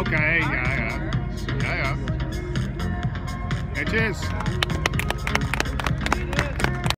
Okay, Yeah, yeah, yeah. ja. Netjes.